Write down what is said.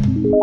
Música